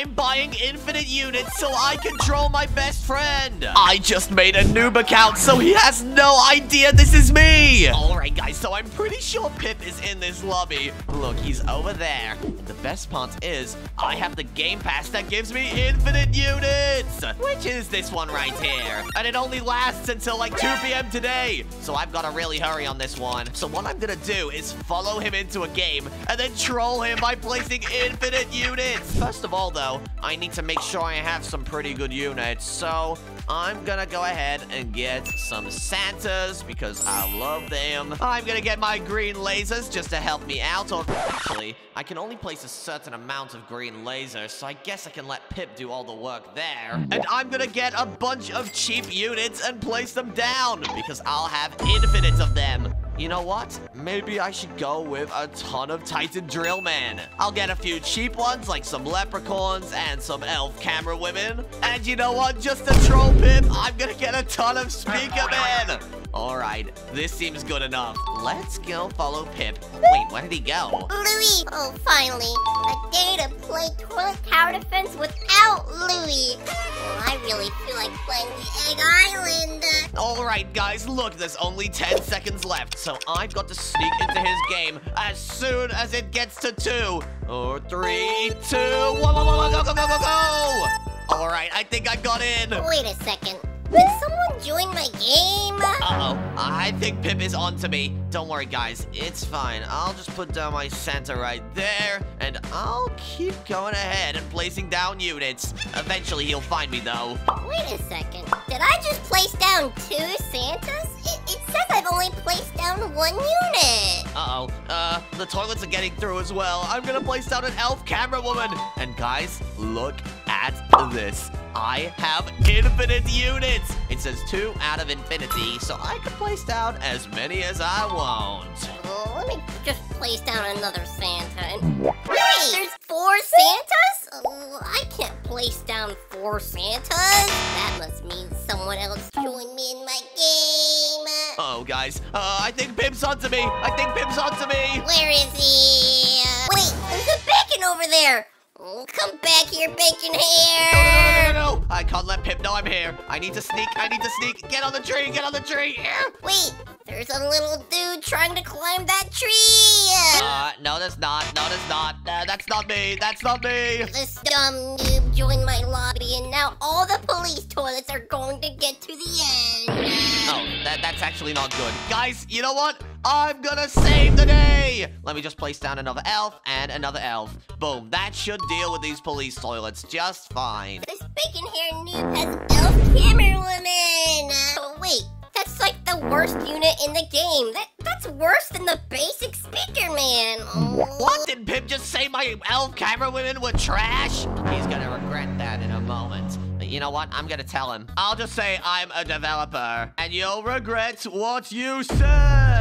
I'm buying infinite units so I control my best friend. I just made a noob account so he has no idea this is me. Alright guys, so I'm pretty sure Pip is in this lobby. Look, he's over there. The best part is, I have the game pass that gives me infinite units. Which is this one right here. And it only lasts until like 2 p.m. today. So I've got to really hurry on this one. So what I'm gonna do is follow him into a game and then troll him by placing infinite units. First of all though, I need to make sure I have some pretty good units. So I'm gonna go ahead and get some Santas because I love them. I'm gonna get my green lasers just to help me out. Or actually, I can only place a certain amount of green lasers, so I guess I can let Pip do all the work there. And I'm gonna get a bunch of cheap units and place them down because I'll have infinite of them. You know what? Maybe I should go with a ton of Titan Drill Man. I'll get a few cheap ones, like some leprechauns and some elf camera women. And you know what? Just a troll Pip, I'm gonna get a ton of Speaker Men. Alright, this seems good enough. Let's go follow Pip. Wait, where did he go? Louie! Oh, finally. A day to play Toilet Tower Defense without Louie. Well, I really feel like playing the Egg Island. Alright, guys, look, there's only 10 seconds left, so I've got to sneak into his game as soon as it gets to two. Or three, two, one, one, one, one, go, go, go, go, go! Alright, I think I got in. Wait a second. Did someone join my game? Uh-oh, I think Pip is onto me. Don't worry, guys, it's fine. I'll just put down my Santa right there, and I'll keep going ahead and placing down units. Eventually, he'll find me, though. Wait a second. Did I just place down two Santas? It, it says I've only placed down one unit. Uh-oh, uh, the toilets are getting through as well. I'm gonna place down an elf camera woman. And guys, look at this. I have infinite units. It says two out of infinity, so I can place down as many as I want. Well, let me just place down another Santa. Wait, there's four Santas? Oh, I can't place down four Santas. That must mean someone else joined me in my game. Oh, guys, uh, I think Pip's onto me. I think Pip's onto me. Where is he? Wait, there's a bacon over there. Oh, come back here, bacon hair! No, no, no, no, no, I can't let Pip know I'm here. I need to sneak. I need to sneak. Get on the tree. Get on the tree. Wait, there's a little dude trying to climb that tree. Uh, no, that's not. No, that's not. Uh, that's not me. That's not me. This dumb noob joined my lobby, and now all the police toilets are going to get to the end. Oh, that, that's actually not good. Guys, you know what? I'm gonna save the day! Let me just place down another elf and another elf. Boom, that should deal with these police toilets just fine. This bacon hair noob has elf camera woman! Oh, wait, that's like the worst unit in the game. That That's worse than the basic speaker man. Oh. What? Did Pip just say my elf camera women were trash? He's gonna regret that in a moment. But you know what? I'm gonna tell him. I'll just say I'm a developer, and you'll regret what you said.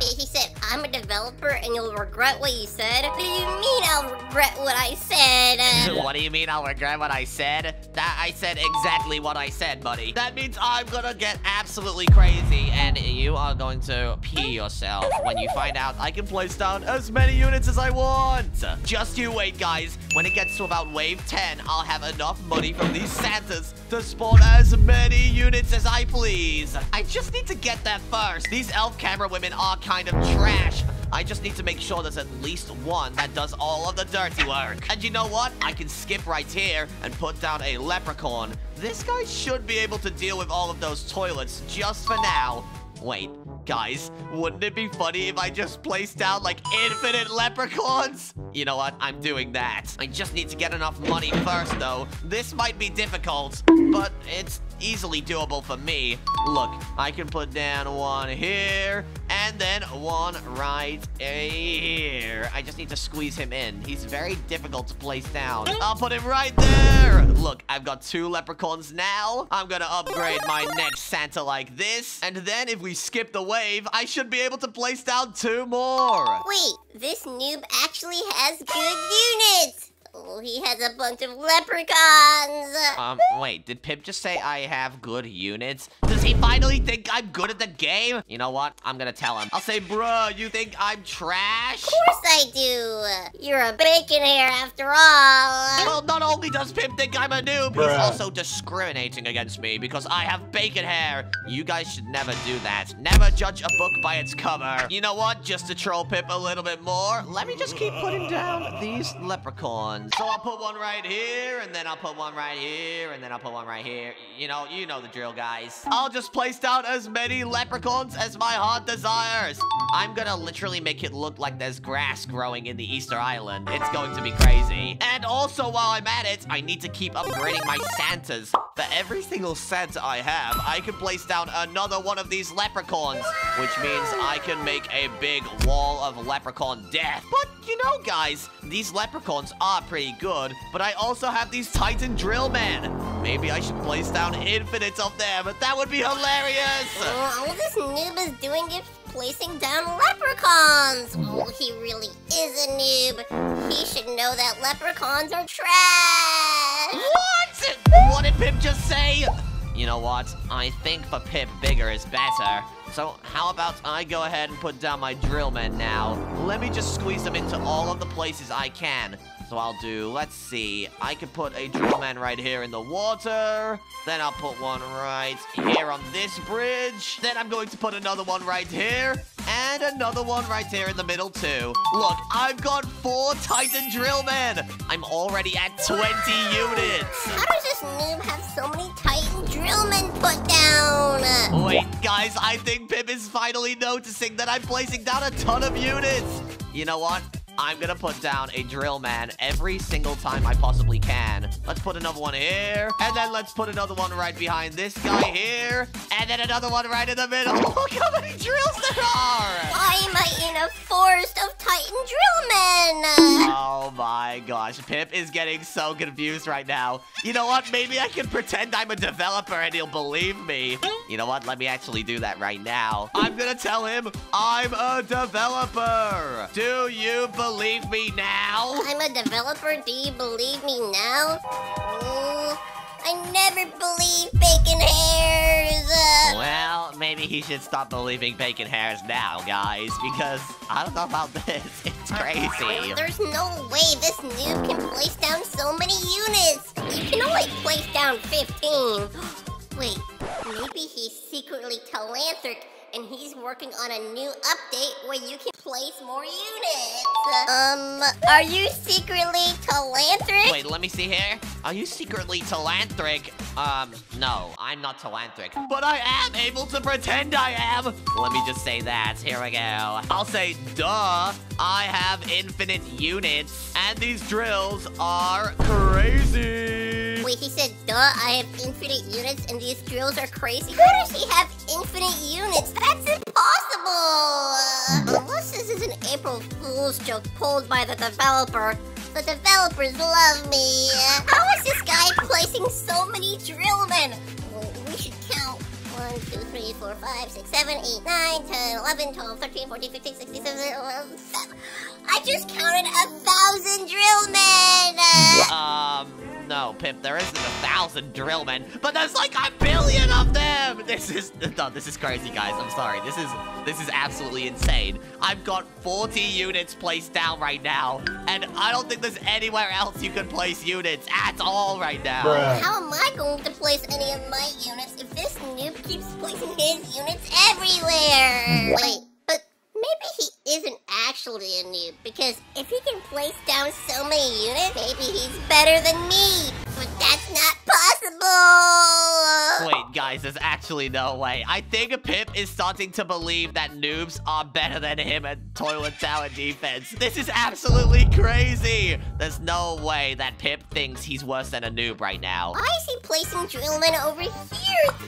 He said, I'm a developer and you'll regret what you said? What do you mean I'll regret what I said? Uh, what do you mean I'll regret what I said? That I said exactly what I said, buddy. That means I'm gonna get absolutely crazy and you are going to pee yourself when you find out I can place down as many units as I want. Just you wait, guys. When it gets to about wave 10, I'll have enough money from these Santas to spawn as many units as I please. I just need to get there first. These elf camera women are kind of trash. I just need to make sure there's at least one that does all of the dirty work. And you know what? I can skip right here and put down a leprechaun. This guy should be able to deal with all of those toilets just for now. Wait, guys, wouldn't it be funny if I just placed down like infinite leprechauns? You know what? I'm doing that. I just need to get enough money first, though. This might be difficult, but it's easily doable for me. Look, I can put down one here, and then one right here. I just need to squeeze him in. He's very difficult to place down. I'll put him right there. Look, I've got two leprechauns now. I'm gonna upgrade my next Santa like this. And then if we skip the wave, I should be able to place down two more. Wait, this noob actually has good units! Oh, he has a bunch of leprechauns! Um, wait, did Pip just say I have good units? Does he finally think I'm good at the game? You know what? I'm gonna tell him. I'll say, bruh, you think I'm trash? Of course I do! You're a bacon hair after all! Well, not only only does Pip think I'm a noob, he's also discriminating against me because I have bacon hair. You guys should never do that. Never judge a book by its cover. You know what? Just to troll Pip a little bit more, let me just keep putting down these leprechauns. So I'll put one right here, and then I'll put one right here, and then I'll put one right here. You know, you know the drill, guys. I'll just place down as many leprechauns as my heart desires. I'm gonna literally make it look like there's grass growing in the Easter Island. It's going to be crazy. And also, while I'm at it, I need to keep upgrading my Santas. For every single Santa I have, I can place down another one of these leprechauns, which means I can make a big wall of leprechaun death. But, you know, guys, these leprechauns are pretty good, but I also have these Titan Drill Men. Maybe I should place down infinite of them. But that would be hilarious. Oh, all this noob is doing is placing down leprechauns. Oh, he really is a noob. He should know that leprechauns are trash. What? What did Pip just say? You know what? I think for Pip, bigger is better. So how about I go ahead and put down my drill men now? Let me just squeeze them into all of the places I can. So I'll do, let's see, I could put a drill man right here in the water. Then I'll put one right here on this bridge. Then I'm going to put another one right here. And another one right here in the middle too. Look, I've got four Titan drill men. I'm already at 20 units. How does this noob have so many Titan drillmen put down? Wait, guys, I think Pip is finally noticing that I'm placing down a ton of units. You know what? I'm gonna put down a drill man every single time I possibly can. Let's put another one here, and then let's put another one right behind this guy here, and then another one right in the middle. Look how many drills there are! Why am I in a forest of Titan drillmen? Oh my gosh, Pip is getting so confused right now. You know what? Maybe I can pretend I'm a developer and he'll believe me. You know what? Let me actually do that right now. I'm gonna tell him I'm a developer. Do you believe me now? I'm a developer. Do you believe me now? Oh, I never believe bacon hairs. Uh, Well, maybe he should stop believing bacon hairs now, guys, because I don't know about this. It's crazy. There's no way this noob can place down so many units. You can only place down 15. Wait, maybe he's secretly Telanthric and he's working on a new update where you can place more units. Um, are you secretly Telanthric? Wait, let me see here. Are you secretly Telanthric? Um, no, I'm not Telanthric. But I am able to pretend I am. Let me just say that. Here we go. I'll say, duh. I have infinite units, and these drills are crazy. Wait, he said, duh, I have infinite units and these drills are crazy. How does he have infinite units? That's impossible! Unless this is an April Fool's joke pulled by the developer. The developers love me. How is this guy placing so many drillmen? We should count. 1, 2, 3, 4, 5, 6, 7, 8, 9, 10, 11, 12, 13, 14, 15, 16, 17, 11, 7. I just counted a thousand drillmen! Um, no, Pip, there isn't a thousand drillmen, but there's like a billion of them. This is no, this is crazy, guys. I'm sorry. This is this is absolutely insane. I've got 40 units placed down right now, and I don't think there's anywhere else you can place units at all right now. Bruh. How am I going to place any of my units if this noob keeps placing his units everywhere? Wait, but maybe he isn't actually a noob because if he can place down so many units, maybe he's better than me. But that's not possible. Wait, guys, there's actually no way. I think Pip is starting to believe that noobs are better than him at toilet tower defense. This is absolutely crazy. There's no way that Pip thinks he's worse than a noob right now. Why is he placing drillmen over here?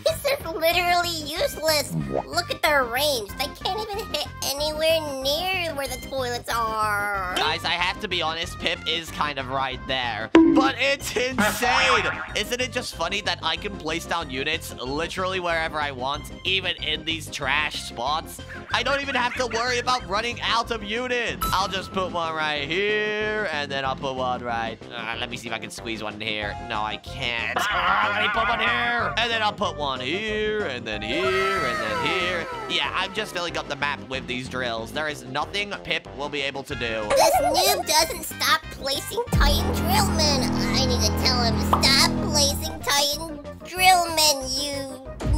These are literally useless. Look at their range. They can't even hit anywhere near where the toilets are. Guys, I have to be honest, Pip is kind of right there. But it's insane! Isn't it just funny that I can place down units literally wherever I want, even in these trash spots? I don't even have to worry about running out of units. I'll just put one right here, and then I'll put one right... Uh, let me see if I can squeeze one in here. No, I can't. Uh, let me put one here! And then I'll put one here, and then here, and then here. Yeah, I'm just filling up the map with these drills. There is nothing Pip will be able to do. This noob doesn't stop placing Titan drillmen. Need to tell noob. Stop placing Titan drill men, you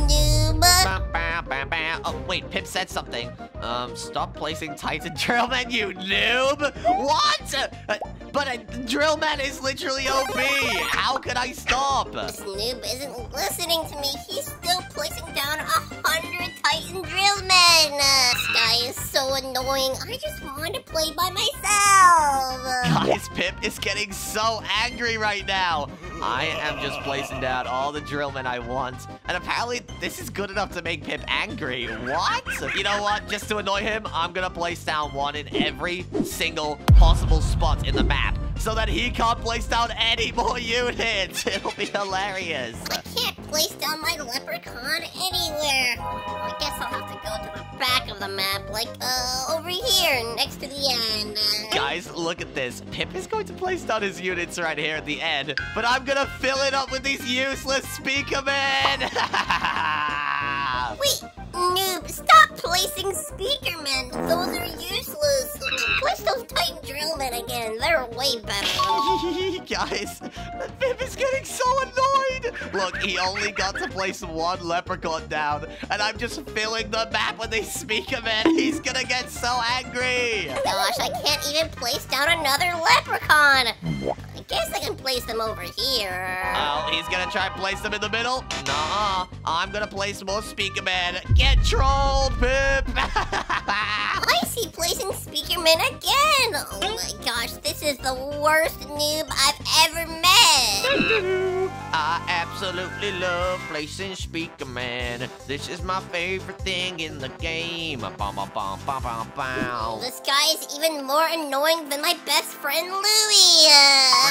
noob. Ba. Oh, wait, Pip said something. Um, stop placing Titan Drillman, you noob! What? Uh, but a Drillman is literally OP! How could I stop? This noob isn't listening to me. He's still placing down a hundred Titan drill men. Uh, this guy is so annoying. I just want to play by myself. Guys, Pip is getting so angry right now. I am just placing down all the drillmen I want. And apparently, this is good enough to make Pip angry. What? You know what? Just to annoy him, I'm gonna place down one in every single possible spot in the map so that he can't place down any more units. It'll be hilarious. I can't place down my leprechaun anywhere. I guess I'll have to go to the back of the map, like, uh, over here, next to the end. Guys, look at this. Pip is going to place down his units right here at the end, but I'm gonna fill it up with these useless speaker men. Wait, stop placing speaker men. Those are useless. Place those Titan drill men again. They're way better. Guys, Pip is getting so annoyed. Look, he only got to place one leprechaun down, and I'm just filling the map with these speaker men. He's gonna get so angry. Gosh, I can't even place down another leprechaun. I guess I can place them over here. Oh, he's gonna try and place them in the middle? Nah, I'm gonna place more speaker men. Get trolled, Pip. I see placing speaker men again. Oh my gosh, this is the worst noob I've ever met. I absolutely love placing speaker man. This is my favorite thing in the game. Bum, bum, bum, bum, bum, bum. This guy is even more annoying than my best friend Louie.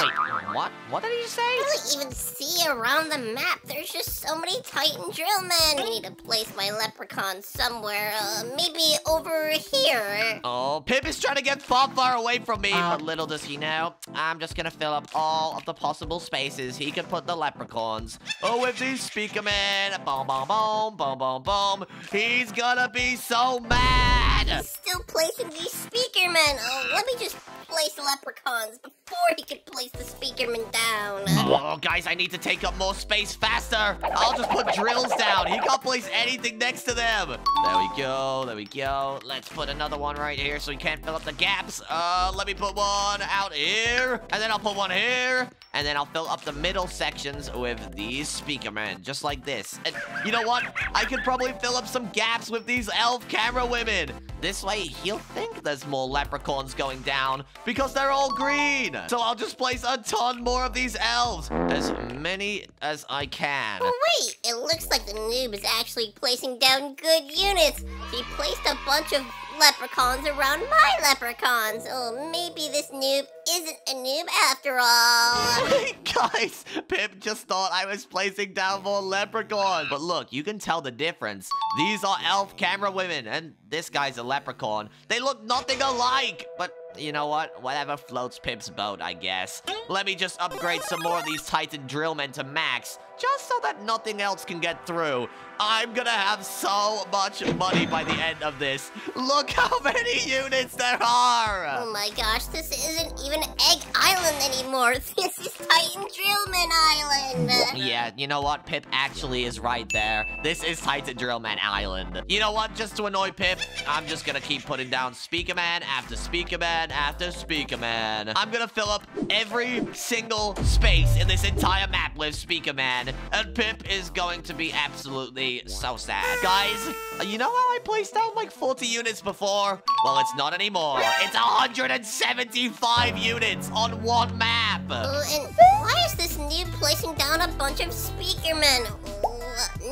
Wait, what? What did he say? I don't even see around the map. There's just so many Titan drill men. I need to place my leprechaun somewhere. Uh, maybe over here. Oh, Pip is trying to get far, far away from me. But little does he know, I'm just gonna fill up all of the possible spaces he could put the leprechauns. Oh, with these speaker men. Boom, boom, boom, boom, boom, boom. He's gonna be so mad. Still placing these speaker men. Oh, let me just place leprechauns before he can place the speaker men down. Oh, guys, I need to take up more space faster. I'll just put drills down. He can't place anything next to them. There we go. There we go. Let's put another one right here so he can't fill up the gaps. Uh, let me put one out here. And then I'll put one here. And then I'll fill up the middle sections with these speaker men, just like this. And you know what? I could probably fill up some gaps with these elf camera women. This way, he'll think there's more leprechauns going down because they're all green. So I'll just place a ton more of these elves, as many as I can. Wait, it looks like the noob is actually placing down good units. He placed a bunch of leprechauns around my leprechauns. Oh, maybe this noob isn't a noob after all. Guys, Pip just thought I was placing down more leprechauns. But look, you can tell the difference. These are elf camera women, and this guy's a leprechaun. They look nothing alike, but you know what? Whatever floats Pip's boat, I guess. Let me just upgrade some more of these Titan Drillmen to max, just so that nothing else can get through. I'm gonna have so much money by the end of this. Look how many units there are! Oh my gosh, this isn't even Egg Island anymore. This is Titan Drillman Island. Yeah, you know what? Pip actually is right there. This is Titan Drillman Island. You know what? Just to annoy Pip, I'm just gonna keep putting down Speaker Man after Speaker Man after Speaker Man. I'm gonna fill up every single space in this entire map with Speaker Man, and Pip is going to be absolutely so sad. Guys, you know how I placed down like 40 units before? Well, it's not anymore. It's 175 units on one map. Oh, and why is this noob placing down a bunch of speakermen?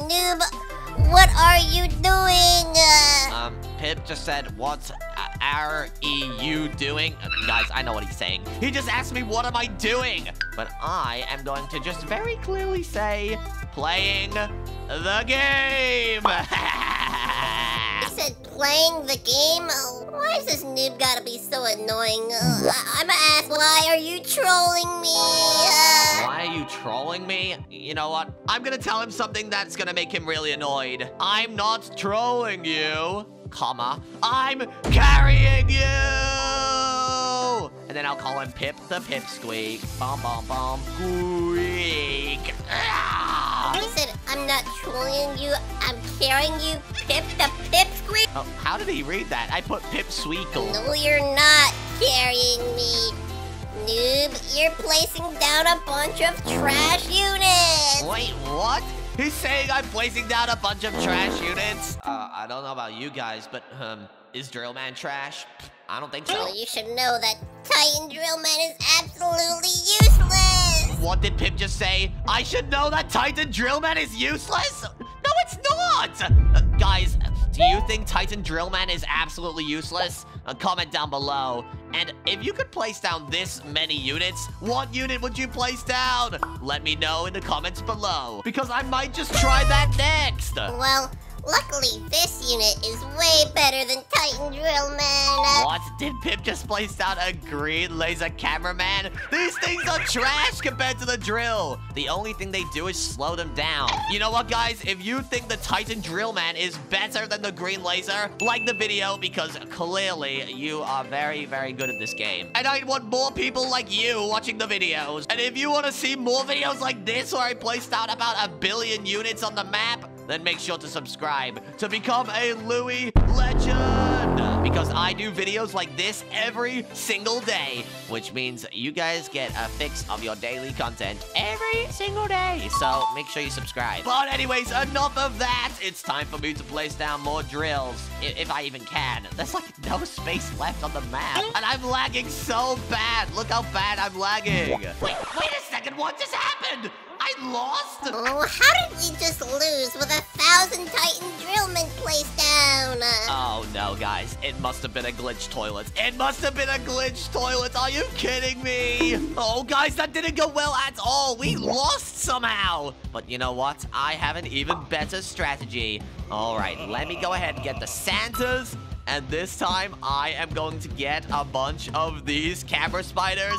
Noob, what are you doing? Uh, Um, Pip just said, what's are you doing? Uh, guys, I know what he's saying. He just asked me, what am I doing? But I am going to just very clearly say, playing the game. I said playing the game? Why is this noob gotta be so annoying? Uh, I- I'ma ask, why are you trolling me? Uh, Why are you trolling me? You know what? I'm gonna tell him something that's gonna make him really annoyed. I'm not trolling you, comma. I'm carrying you! And then I'll call him Pip the Pipsqueak. Bum bum bum. Squeak. Ah! He said, I'm not trolling you. I'm carrying you, Pip the Pipsqueak. Oh, how did he read that? I put Pip Sweekle. No, you're not carrying me. Noob, you're placing down a bunch of trash units. Wait, what? He's saying I'm placing down a bunch of trash units? Uh, I don't know about you guys, but, um, is Drill Man trash? I don't think so. Well, you should know that Titan Drill Man is absolutely useless. What did Pip just say? I should know that Titan Drillman is useless? No, it's not! Uh, guys, do you think Titan Drillman is absolutely useless? Uh, comment down below. And if you could place down this many units, what unit would you place down? Let me know in the comments below, because I might just try that next. Well, Luckily, this unit is way better than Titan Drillman. Uh, what? Did Pip just place down a green laser cameraman? These things are trash compared to the drill. The only thing they do is slow them down. You know what, guys? If you think the Titan Drillman is better than the green laser, like the video because clearly you are very, very good at this game. And I want more people like you watching the videos. And if you want to see more videos like this where I placed out about a billion units on the map, then make sure to subscribe to become a Louie legend. Because I do videos like this every single day, which means you guys get a fix of your daily content every single day. So make sure you subscribe. But anyways, enough of that. It's time for me to place down more drills, if I even can. There's like no space left on the map. And I'm lagging so bad. Look how bad I'm lagging. Wait, wait a second. What just happened? I lost? Oh, how did you just lose with a thousand Titan Drillmen placed down? Oh, no, guys. It must have been a glitch toilet. It must have been a glitch toilet. Are you kidding me? Oh, guys, that didn't go well at all. We lost somehow. But you know what? I have an even better strategy. All right, let me go ahead and get the Santas and this time, I am going to get a bunch of these camera spiders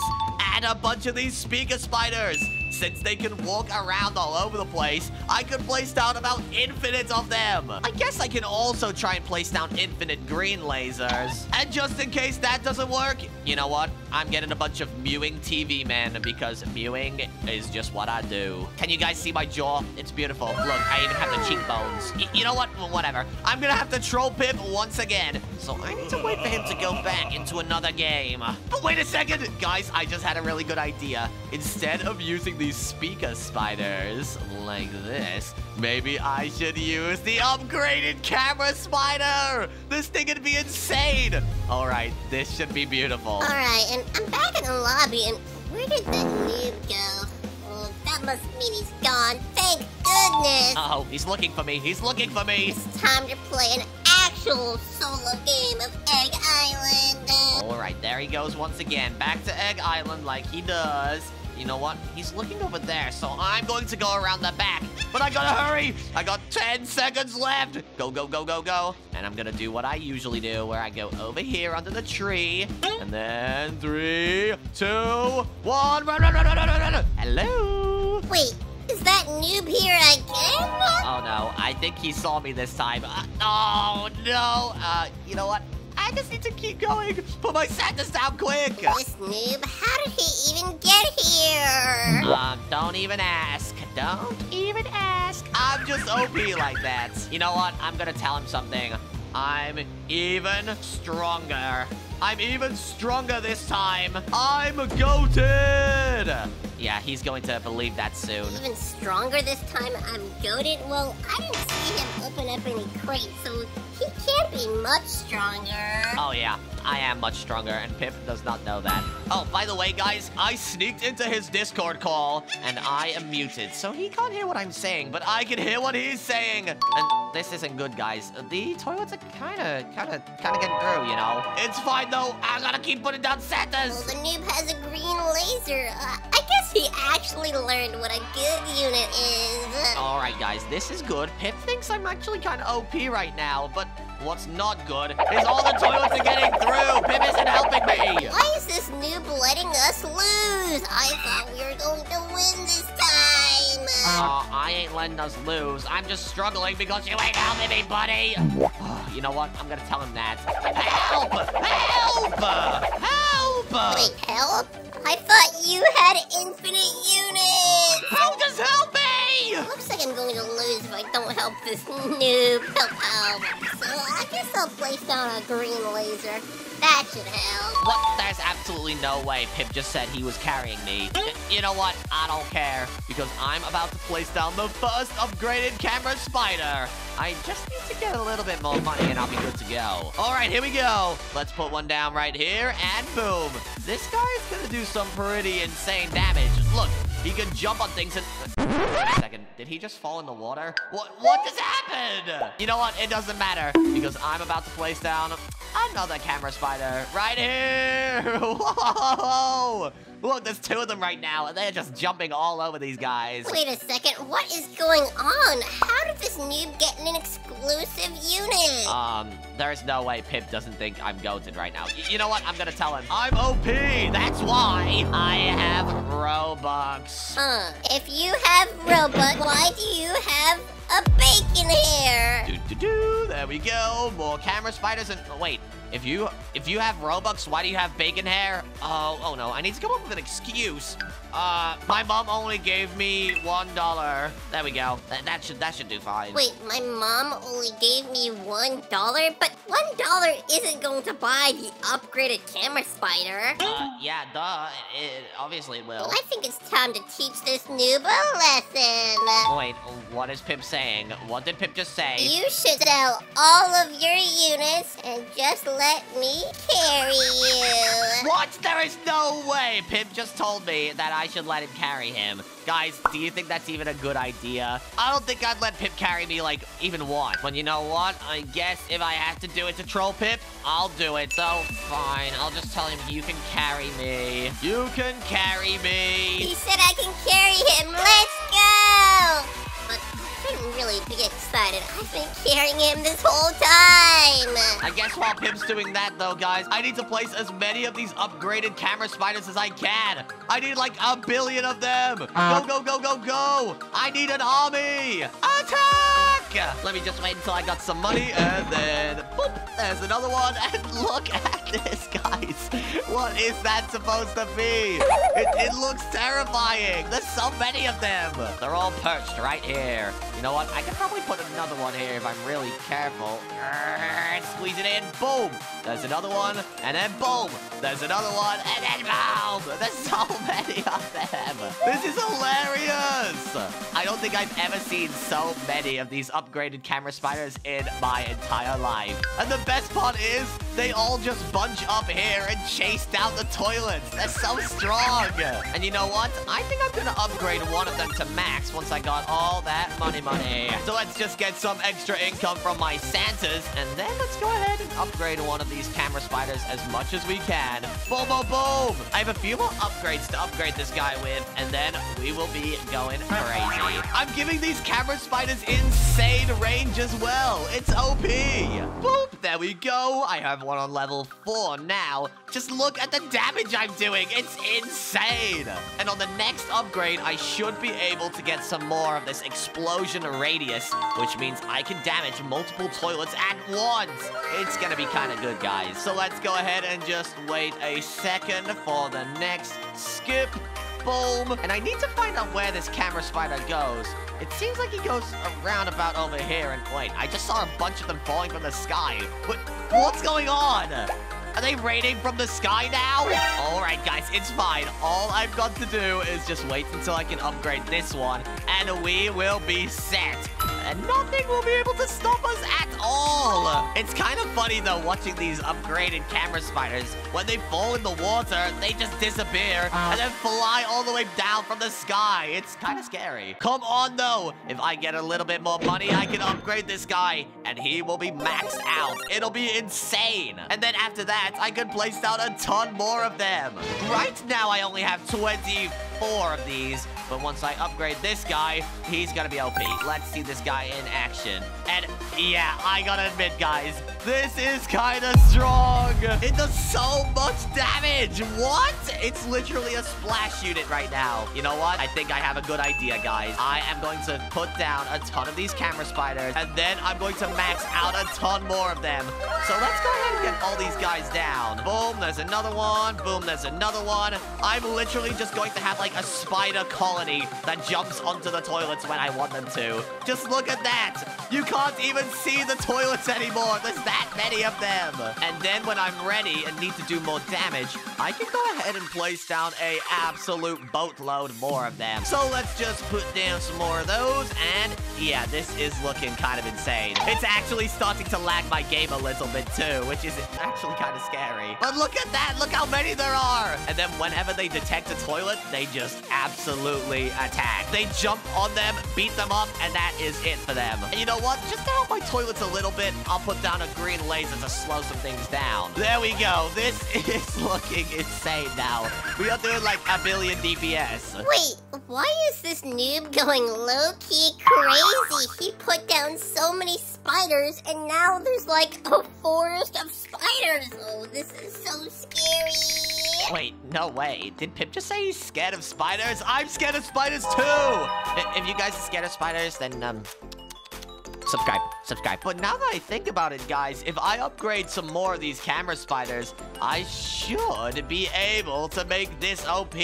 and a bunch of these speaker spiders. Since they can walk around all over the place, I could place down about infinite of them. I guess I can also try and place down infinite green lasers. And just in case that doesn't work, you know what? I'm getting a bunch of mewing TV men because mewing is just what I do. Can you guys see my jaw? It's beautiful. Look, I even have the cheekbones. Y you know what? Whatever. I'm gonna have to troll Pip once again. So I need to wait for him to go back into another game. But wait a second! Guys, I just had a really good idea. Instead of using these speaker spiders like this, maybe I should use the upgraded camera spider! This thing could be insane! Alright, this should be beautiful. Alright, and I'm back in the lobby, and where did the noob go? Oh, that must mean he's gone. Thank goodness! Uh oh he's looking for me. He's looking for me. It's time to play an actual solo game of Egg Island. Alright, there he goes once again. Back to Egg Island like he does. You know what? He's looking over there, so I'm going to go around the back. But I gotta hurry! I got 10 seconds left! Go, go, go, go, go. And I'm gonna do what I usually do, where I go over here under the tree. And then three, two, one, run, run, run, run, run, run, run. Hello? Wait, is that noob here again? Oh no, I think he saw me this time. Uh, oh no, uh, you know what? I just need to keep going. Put my Santas down quick. This noob, how did he even get here? Um, don't even ask. Don't even ask. I'm just OP like that. You know what? I'm gonna tell him something. I'm even stronger. I'm even stronger this time. I'm goated. Yeah, he's going to believe that soon. Even stronger this time? I'm goaded? Well, I didn't see him open up any crates, so he can't be much stronger. Oh, yeah. I am much stronger, and Pip does not know that. Oh, by the way, guys, I sneaked into his Discord call, and I am muted, so he can't hear what I'm saying, but I can hear what he's saying. And this isn't good, guys. The toilets are kind of, kind of, kind of getting through, you know? It's fine, though. I gotta keep putting down Santas. Well, the noob has a green laser. Uh, he actually learned what a good unit is. All right, guys, this is good. Pip thinks I'm actually kind of OP right now, but what's not good is all the toilets are getting through. Pip isn't helping me. Why is this noob letting us lose? I thought we were going to win this time. Uh, I ain't letting us lose. I'm just struggling because you ain't helping me, buddy. you know what? I'm gonna tell him that. Help! Help! Help! Wait, help? I thought you had infinite units. How does help me? Looks like I'm going to lose if I don't help this noob. Oh, so I guess I'll place down a green laser. That should help. What? There's absolutely no way Pip just said he was carrying me. You know what? I don't care, because I'm about to place down the first upgraded camera spider. I just need to get a little bit more money and I'll be good to go. All right, here we go. Let's put one down right here, and boom. This guy is gonna do some pretty insane damage. Look, he can jump on things and... Second. Did he just fall in the water? What, what just happened? You know what? It doesn't matter because I'm about to place down another camera spider right here. Whoa! Look, there's two of them right now, and they're just jumping all over these guys. Wait a second, what is going on? How did this noob get an exclusive unit? Um, there's no way Pip doesn't think I'm goated right now. Y you know what? I'm gonna tell him. I'm OP! That's why I have Robux. Huh. If you have Robux, why do you have a bacon hair? Do, do, do. There we go. More camera spiders and... Oh, wait. If you if you have Robux, why do you have bacon hair? Oh, oh no, I need to come up with an excuse. Uh, my mom only gave me one dollar. There we go. That, that should that should do fine. Wait, my mom only gave me one dollar, but one dollar isn't going to buy the upgraded camera spider. Uh, yeah, duh. It, obviously it will. Well, I think it's time to teach this noob a lesson. Wait, what is Pip saying? What did Pip just say? You should sell all of your units and just let me carry you. What? There is no way. Pip just told me that I should let him carry him. Guys, do you think that's even a good idea? I don't think I'd let Pip carry me, like, even once. But you know what? I guess if I have to do it to troll Pip, I'll do it. So, fine. I'll just tell him you can carry me. You can carry me. He said I can carry him. Let's go! But I shouldn't really be excited. I've been carrying him this whole time. I guess while Pip's doing that, though, guys, I need to place as many of these upgraded camera spiders as I can. I need like a billion of them. Go, uh. go, go, go, go. I need an army. Attack! Let me just wait until I got some money, and then, boop, there's another one. And look at this, guys. What is that supposed to be? It, it looks terrifying. There's so many of them. They're all perched right here. You know what? I could probably put another one here if I'm really careful. Squeeze it in. Boom. There's another one. And then boom. There's another one. And then boom. There's so many of them. This is hilarious. I don't think I've ever seen so many of these upgraded camera spiders in my entire life. And the best part is they all just bunch up here and chase down the toilets. They're so strong. And you know what? I think I'm gonna upgrade one of them to max once I got all that money money. So let's just get some extra income from my Santas and then let's go ahead and upgrade one of these camera spiders as much as we can. Boom, boom, boom. I have a few more upgrades to upgrade this guy with and then we will be going crazy. I'm giving these camera spiders insane range as well. It's OP. Boop, there we go. I have one on level four now. Just look at the damage I'm doing. It's insane. And on the next upgrade, I should be able to get some more of this explosion radius, which means I can damage multiple toilets at once. It's gonna be kind of good, guys. So let's go ahead and just wait a second for the next skip. Boom. And I need to find out where this camera spider goes. It seems like he goes around about over here. And wait, I just saw a bunch of them falling from the sky. What? What's going on? Are they raining from the sky now? All right, guys, it's fine. All I've got to do is just wait until I can upgrade this one, and we will be set. And nothing will be able to stop us at all. It's kind of funny, though, watching these upgraded camera spiders. When they fall in the water, they just disappear and then fly all the way down from the sky. It's kind of scary. Come on, though. If I get a little bit more money, I can upgrade this guy, and he will be maxed out. It'll be insane. And then after that, I could place down a ton more of them. Right now, I only have 24 of these, but once I upgrade this guy, he's gonna be OP. Let's see this guy in action. And yeah, I gotta admit, guys, this is kind of strong. It does so much damage. What? It's literally a splash unit right now. You know what? I think I have a good idea, guys. I am going to put down a ton of these camera spiders, and then I'm going to max out a ton more of them. So let's go ahead and get all these guys down. Boom, there's another one. Boom, there's another one. I'm literally just going to have like like a spider colony that jumps onto the toilets when I want them to. Just look at that. You can't even see the toilets anymore. There's that many of them. And then when I'm ready and need to do more damage, I can go ahead and place down a absolute boatload more of them. So let's just put down some more of those. And yeah, this is looking kind of insane. It's actually starting to lag my game a little bit too, which is actually kind of scary. But look at that. Look how many there are. And then whenever they detect a toilet, they just absolutely attack. They jump on them, beat them up, and that is it for them. And you know what? Just to help my toilets a little bit, I'll put down a green laser to slow some things down. There we go. This is looking insane now. We are doing like a billion DPS. Wait, why is this noob going low-key crazy? He put down so many spiders, and now there's like a forest of spiders. Oh, this is so scary. Wait, no way. Did Pip just say he's scared of spiders? I'm scared of spiders too! If you guys are scared of spiders, then, um, subscribe, subscribe. But now that I think about it, guys, if I upgrade some more of these camera spiders, I should be able to make this OP.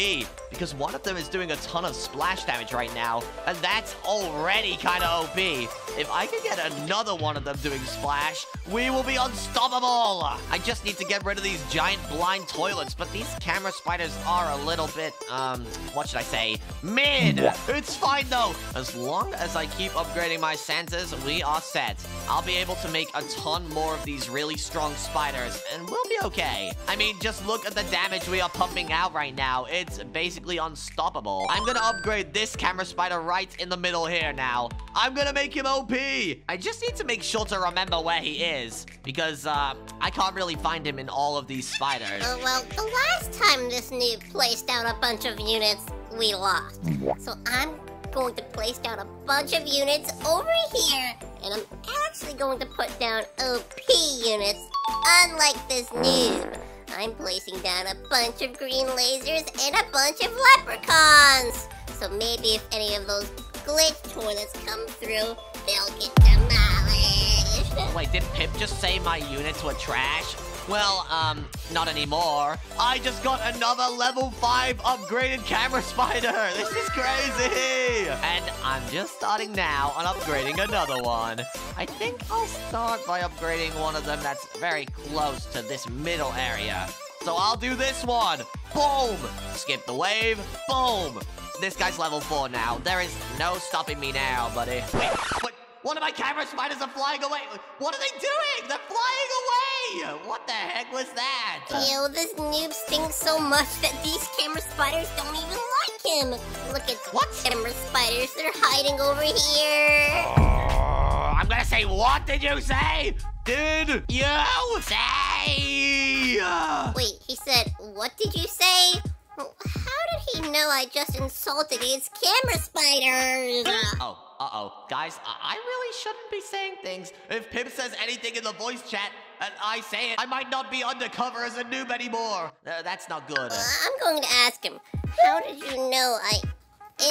Because one of them is doing a ton of splash damage right now, and that's already kind of OP. If I can get another one of them doing splash, we will be unstoppable. I just need to get rid of these giant blind toilets, but these camera spiders are a little bit, um, what should I say? Mid! It's fine though. As long as I keep upgrading my senses, we are set. I'll be able to make a ton more of these really strong spiders, and we'll be okay. I mean, just look at the damage we are pumping out right now. It's basically unstoppable. I'm gonna upgrade this camera spider right in the middle here now. I'm gonna make him OP. I just need to make sure to remember where he is, because, uh, I can't really find him in all of these spiders. Oh, well, the last time this noob placed down a bunch of units, we lost. So I'm going to place down a bunch of units over here, and I'm actually going to put down OP units, unlike this noob. I'm placing down a bunch of green lasers and a bunch of leprechauns. So maybe if any of those glitch toilets come through, they'll get demolished. Wait, did Pip just say my units were trash? Well, um, not anymore. I just got another level 5 upgraded camera spider. This is crazy. And I'm just starting now on upgrading another one. I think I'll start by upgrading one of them that's very close to this middle area. So I'll do this one. Boom. Skip the wave. Boom. This guy's level 4 now. There is no stopping me now, buddy. Wait, what? One of my camera spiders are flying away. What are they doing? They're flying away. What the heck was that? Ew, this noob stinks so much that these camera spiders don't even like him. Look at What? camera spiders, they're hiding over here. Oh, I'm gonna say, what did you say? Did you say? Wait, he said, what did you say? How did he know I just insulted his camera spiders? Oh, uh-oh. Guys, I I really shouldn't be saying things. If Pip says anything in the voice chat and I say it, I might not be undercover as a noob anymore. Uh, that's not good. Uh, I'm going to ask him, how did you know I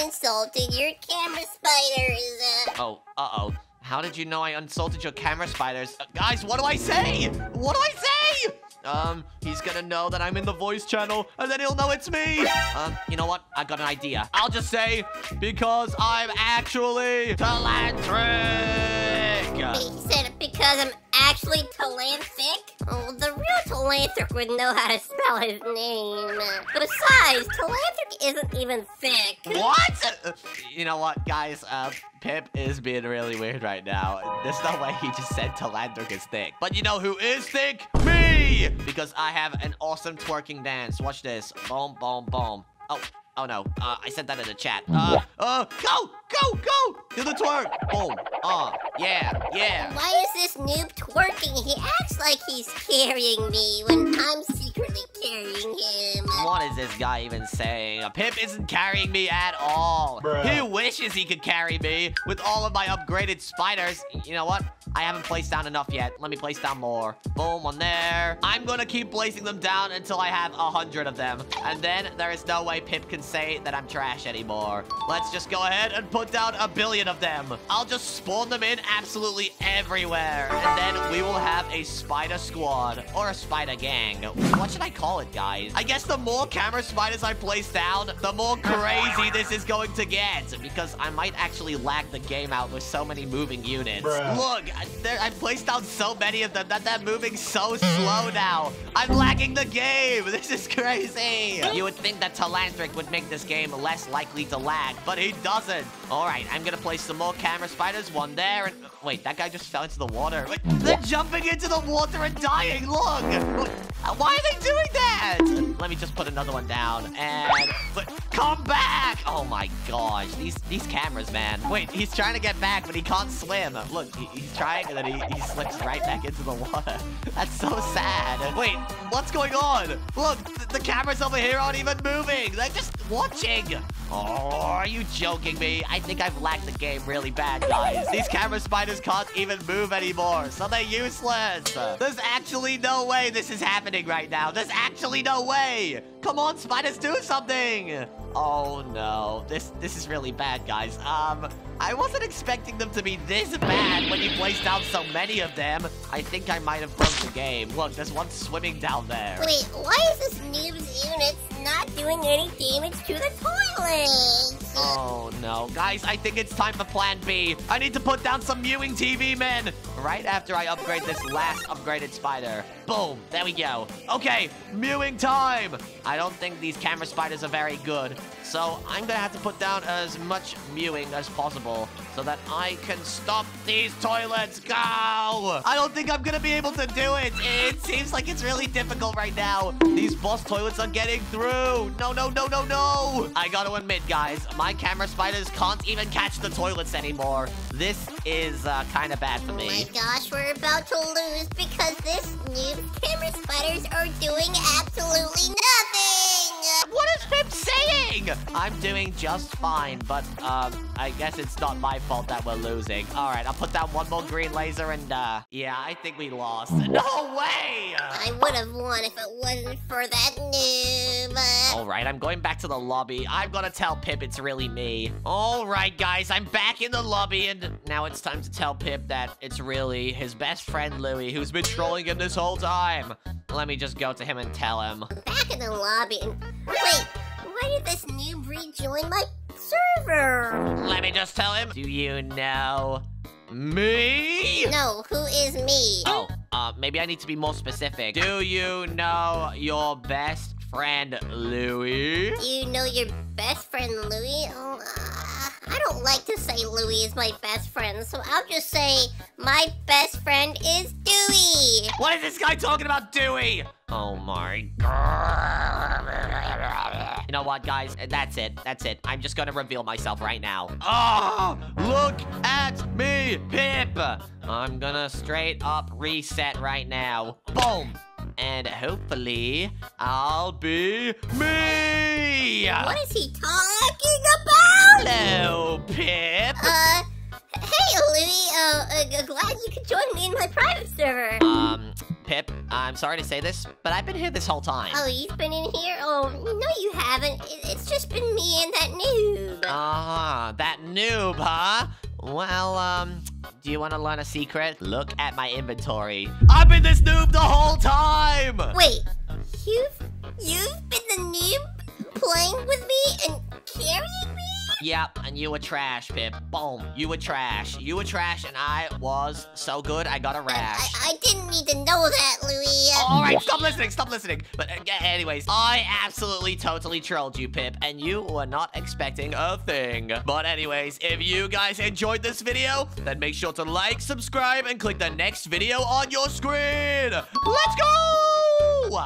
insulted your camera spiders? Uh, Oh, uh-oh. How did you know I insulted your camera spiders? Uh, guys, what do I say? What do I say? Um, he's gonna know that I'm in the voice channel, and then he'll know it's me. Um, you know what? I got an idea. I'll just say, because I'm actually Talantric. he said it because I'm actually Talanthic? Oh, the real Telanthric would know how to spell his name. Besides, Talanthic isn't even thick. What? Uh, You know what, guys? Uh, Pip is being really weird right now. There's no way he just said Talandric is thick. But you know who is thick? Me! Because I have an awesome twerking dance. Watch this. Boom, boom, boom. Oh, oh no. Uh, I said that in the chat. Uh, uh, go, go, go! Do the twerk. Boom. Uh, yeah, yeah. Why is this noob twerking? He acts like he's carrying me when I'm secretly carrying him. What is this guy even saying? Pip isn't carrying me at all. He wishes he could carry me with all of my upgraded spiders. You know what? I haven't placed down enough yet. Let me place down more. Boom, on there. I'm gonna keep placing them down until I have a hundred of them. And then there is no way Pip can say that I'm trash anymore. Let's just go ahead and put down a billion of them. I'll just spawn them in absolutely everywhere. And then we will have a spider squad or a spider gang. What should I call it, guys? I guess the more camera spiders I place down, the more crazy this is going to get. Because I might actually lag the game out with so many moving units. Bruh. Look, I, placed down so many of them that they're moving so slow now. I'm lagging the game. This is crazy. You would think that Talandric would make this game less likely to lag, but he doesn't. All right, I'm gonna place some more camera spiders. One there, and uh, wait, that guy just fell into the water. Wait, they're jumping into the water and dying. Look. Uh, why are they doing that? Let me just put another one down and come back. Oh my gosh, these these cameras, man. Wait, he's trying to get back, but he can't swim. Look, he, he's trying and then he, he slips right back into the water. That's so sad. Wait, what's going on? Look, th- the cameras over here aren't even moving. They're just watching. Oh, are you joking me? I think I've lagged the game really bad, guys. These camera spiders can't even move anymore, so they're useless. There's actually no way this is happening right now. There's actually no way. Come on, spiders, do something. Oh no, this this is really bad, guys. Um, I wasn't expecting them to be this bad when you placed down so many of them. I think I might have broke the game. Look, there's one swimming down there. Wait, why is this noob's unit not doing any damage to the toilet? Oh no, guys, I think it's time for plan B. I need to put down some mewing TV men right after I upgrade this last upgraded spider. Boom, there we go. Okay, mewing time. I don't think these camera spiders are very good, so I'm gonna have to put down as much mewing as possible so that I can stop these toilets. Go! I don't think I'm gonna be able to do it. It seems like it's really difficult right now. These boss toilets are getting through. No, no, no, no, no. I gotta admit, guys, my camera spiders can't even catch the toilets anymore. This is uh, kind of bad for me. Oh my gosh, we're about to lose because this noob camera spiders are doing absolutely nothing! What is Pip saying? I'm doing just fine, but um, I guess it's not my fault that we're losing. All right, I'll put down one more green laser and uh, yeah, I think we lost. No way! I would have won if it wasn't for that noob. All right, I'm going back to the lobby. I'm gonna tell Pip it's really me. All right, guys, I'm back in the lobby, and now it's time to tell Pip that it's really his best friend Louie who's been trolling him this whole time. Let me just go to him and tell him. Back in the lobby. and- Wait, why did this noob join my server? Let me just tell him. Do you know me? No, who is me? Oh, uh, maybe I need to be more specific. Do you know your best friend Louie? Do you know your best friend Louie? Oh, uh, I don't like to say Louie is my best friend, so I'll just say my best friend is Dewey. What is this guy talking about, Dewey? Oh my god. You know what, guys? That's it. That's it. I'm just gonna reveal myself right now. Oh, look at me, Pip. I'm gonna straight up reset right now. Boom. And hopefully, I'll be me. What is he talking about? Hello, Pip. Uh, hey Louie, uh, uh, glad you could join me in my private server. Um, Pip, I'm sorry to say this, but I've been here this whole time. Oh, you've been in here? Oh, no you haven't. It's just been me and that noob. Ah, that noob, huh? Well, um, do you want to learn a secret? Look at my inventory. I've been this noob the whole time! Wait, you've, you've been the noob playing with me and carrying me? Yep, and you were trash, Pip. Boom, you were trash. You were trash, and I was so good, I got a rash. I didn't need to know that, Louie. All right, stop listening, stop listening. But uh, anyways, I absolutely totally trolled you, Pip, and you were not expecting a thing. But anyways, if you guys enjoyed this video, then make sure to like, subscribe, and click the next video on your screen. Let's go!